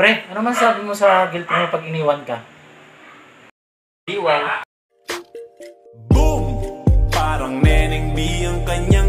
Pre, ano man sabi mo sa girlfriend mo pag iniwan ka? Iwan. Boom! Parang neneng B ang kanya